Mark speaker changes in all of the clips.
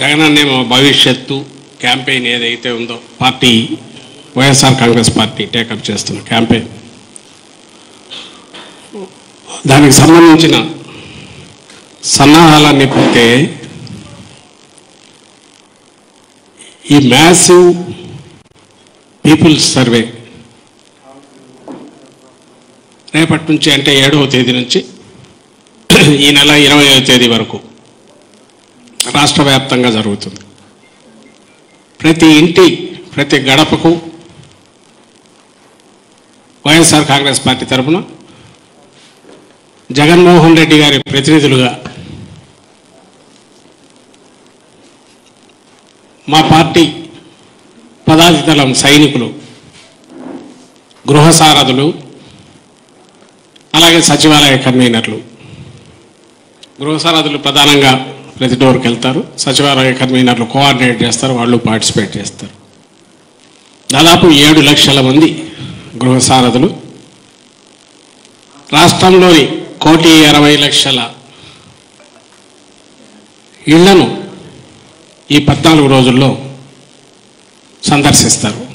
Speaker 1: జగన్ ఏమో మా భవిష్యత్తు క్యాంపెయిన్ ఏదైతే ఉందో party YSR Congress party take up చేస్తున్న క్యాంపెయిన్. దానికి సంబంధించిన సన్నాహాలన్నీ పూర్తయ్యాయి. ఈ మ్యాసివ్ పీపుల్స్ సర్వే రేపటి నుంచి అంటే ఏడవ తేదీ నుంచి ఈ నెల ఇరవయవ తేదీ వరకు రాష్ట్ర వ్యాప్తంగా జరుగుతుంది. ప్రతి ఇంటి ప్రతి గడపకు వైఎస్ఆర్ కాంగ్రెస్ పార్టీ తరఫున జగన్మోహన్ రెడ్డి గారి ప్రతినిధులుగా మా పార్టీ పదాధిదళం సైనికులు గృహసారథులు అలాగే సచివాలయ కన్వీనర్లు గృహసారథులు ప్రధానంగా ప్రతి డోర్కి వెళ్తారు. సచివాలయ కన్వీనర్లు కోఆర్డినేట్ చేస్తారు వాళ్ళు పార్టిసిపేట్ చేస్తారు. దాదాపు ఏడు లక్షల మంది గృహ సారథులు. రాష్ట్రంలోని కోటి అరవై లక్షల ఇళ్ళను ఈ పద్నాలుగు రోజుల్లో సందర్శిస్తారు.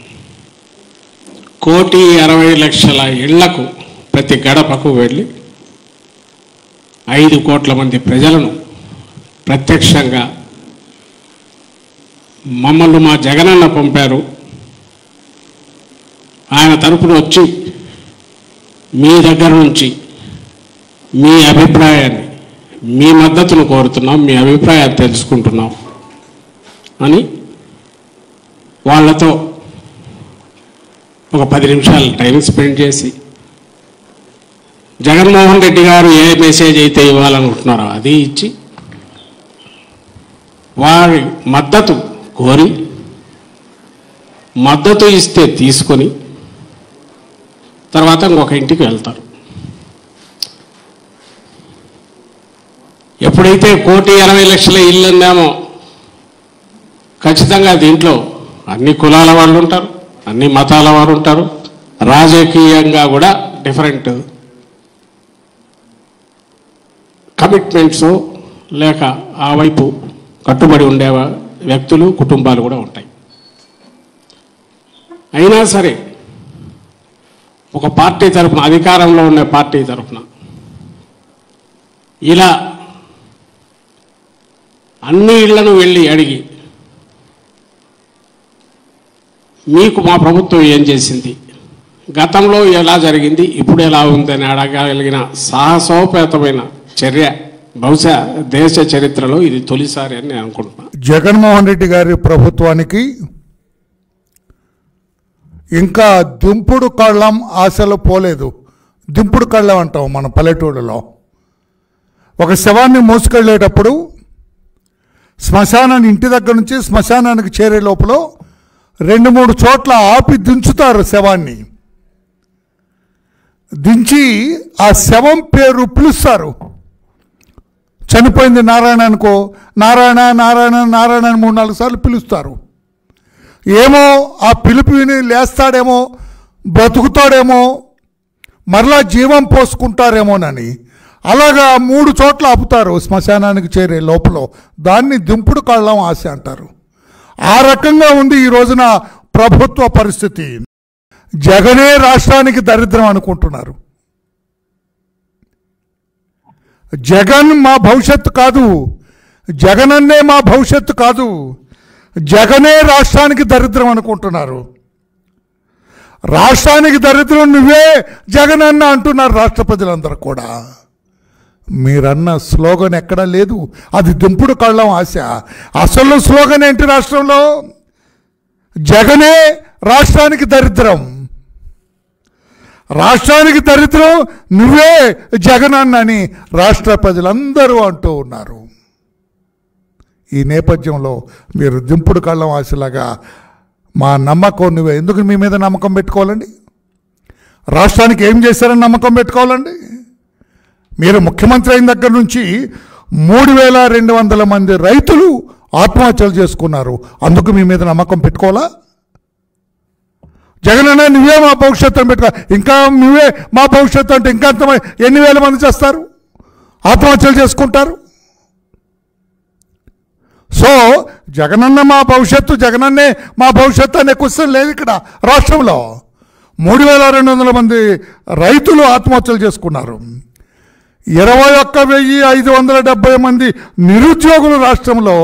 Speaker 1: కోటి అరవై లక్షల ఇళ్ళకు ప్రతి గడపకు వెళ్ళి ఐదు కోట్ల మంది ప్రజలను ప్రత్యక్షంగా మమ్మల్ని మా జగనన్న పంపారు. ఆయన తరపున వచ్చి మీ దగ్గర నుంచి మీ అభిప్రాయాన్ని మీ మద్దతును కోరుతున్నాం మీ అభిప్రాయాన్ని తెలుసుకుంటున్నాం అని వాళ్ళతో ఒక పది నిమిషాలు టైం స్పెండ్ చేసి జగన్మోహన్ రెడ్డి గారు ఏ మెసేజ్ అయితే ఇవ్వాలనుకుంటున్నారో అది ఇచ్చి వారి మద్దతు కోరి మద్దతు ఇస్తే తీసుకొని తర్వాత ఇంకొక ఇంటికి వెళ్తారు. ఎప్పుడైతే కోటి ఎనభై లక్షల ఇల్లు ఉందామో ఖచ్చితంగా దీంట్లో అన్ని కులాల వాళ్ళు ఉంటారు అన్ని మతాల వారు ఉంటారు రాజకీయంగా కూడా డిఫరెంట్ కమిట్మెంట్స్ లేక ఆ వైపు కట్టుబడి ఉండే వ్యక్తులు కుటుంబాలు కూడా ఉంటాయి. అయినా సరే ఒక పార్టీ తరఫున అధికారంలో ఉన్న పార్టీ తరఫున ఇలా అన్ని ఇళ్ళను వెళ్ళి అడిగి మీకు మా ప్రభుత్వం ఏం చేసింది? గతంలో ఎలా జరిగింది? ఇప్పుడు ఎలా ఉందని అడగగలిగిన సాహసోపేతమైన చర్య బహుశా దేశ చరిత్రలో ఇది తొలిసారి అని నేను అనుకుంటున్నాను
Speaker 2: జగన్మోహన్ రెడ్డి గారి ప్రభుత్వానికి ఇంకా దుంపుడు కళ్ళం ఆశలు పోలేదు. దుంపుడు కళ్ళం అంటాం మన పల్లెటూళ్ళలో. ఒక శవాన్ని మోసుకెళ్ళేటప్పుడు శ్మశానాన్ని ఇంటి దగ్గర నుంచి శ్మశానానికి చేరే లోపల రెండు మూడు చోట్ల ఆపి దించుతారు శవాన్ని. దించి ఆ శవం పేరు పిలుస్తారు. చనిపోయింది నారాయణ అనుకో నారాయణ నారాయణ నారాయణ అని మూడు నాలుగు సార్లు పిలుస్తారు. ఏమో ఆ పిలుపు విని లేస్తాడేమో బ్రతుకుతాడేమో మరలా జీవం పోసుకుంటారేమోనని అలాగా మూడు చోట్ల ఆపుతారు శ్మశానానికి చేరే లోపల. దాన్ని దింపుడు కళ్ళం ఆశ అంటారు. ఆ రకంగా ఉంది ఈ రోజున ప్రభుత్వ పరిస్థితి. జగనే రాష్ట్రానికి దరిద్రం అనుకుంటున్నారు. జగన్ మా భవిష్యత్తు కాదు. జగనన్నే మా భవిష్యత్తు కాదు. జగనే రాష్ట్రానికి దరిద్రం అనుకుంటున్నారు. రాష్ట్రానికి దరిద్రం నువ్వే జగన్ అన్న అంటున్నారు రాష్ట్ర ప్రజలందరూ కూడా. మీరన్న స్లోగన్ ఎక్కడా లేదు. అది దుంపుడు కళ్ళం ఆశ. అసలు స్లోగన్ ఏంటి రాష్ట్రంలో? జగనే రాష్ట్రానికి దరిద్రం. రాష్ట్రానికి దరిద్రం నువ్వే జగనన్నని రాష్ట్ర ప్రజలందరూ అంటూ ఉన్నారు. ఈ నేపథ్యంలో మీరు దింపుడు కళ్ళం ఆశలాగా మా నమ్మకం నువ్వే. ఎందుకు మీ మీద నమ్మకం పెట్టుకోవాలండి? రాష్ట్రానికి ఏం చేశారని నమ్మకం పెట్టుకోవాలండి? మీరు ముఖ్యమంత్రి అయిన దగ్గర నుంచి మూడు వేల రెండు వందల మంది రైతులు ఆత్మహత్యలు చేసుకున్నారు. అందుకు మీ మీద నమ్మకం పెట్టుకోవాలా? జగన్ అన్న నువ్వే మా భవిష్యత్తు పెట్టుకో. ఇంకా నువ్వే మా భవిష్యత్తు అంటే ఇంకా అంతమంది ఎన్ని వేల మంది చేస్తారు? ఆత్మహత్యలు చేసుకుంటారు? సో జగనన్న మా భవిష్యత్తు జగనన్నే మా భవిష్యత్తు అనే క్వశ్చన్ లేదు ఇక్కడ రాష్ట్రంలో. మూడు వేల రెండు వందల మంది రైతులు ఆత్మహత్యలు చేసుకున్నారు. ఇరవై ఒక్క వెయ్యి ఐదు వందల డెబ్బై మంది నిరుద్యోగులు రాష్ట్రంలో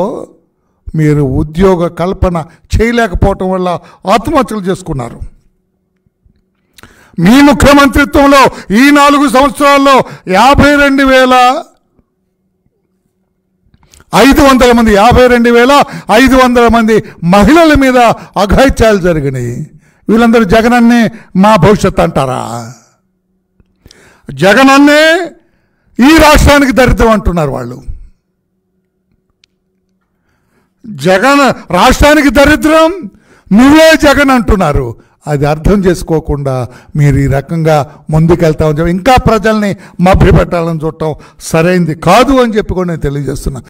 Speaker 2: మీరు ఉద్యోగ కల్పన చేయలేకపోవటం వల్ల ఆత్మహత్యలు చేసుకున్నారు. మీ ముఖ్యమంత్రిత్వంలో ఈ నాలుగు సంవత్సరాల్లో యాభై రెండు వేల ఐదు వందల మంది యాభై రెండు వేల ఐదు వందల మంది మహిళల మీద అఘాయిత్యాలు జరిగినాయి. వీళ్ళందరూ జగనన్నే మా భవిష్యత్ అంటారా? జగనన్నే ఈ రాష్ట్రానికి దరిద్రం అంటున్నారు వాళ్ళు. జగన్ రాష్ట్రానికి దరిద్రం నువ్వే జగన్ అంటున్నారు. అది అర్థం చేసుకోకుండా మీరు ఈ రకంగా ముందుకెళ్తామని చెప్పి ఇంకా ప్రజల్ని మభ్యపెట్టాలని చూడటం సరైంది కాదు అని చెప్పి కూడా నేను తెలియజేస్తున్నా.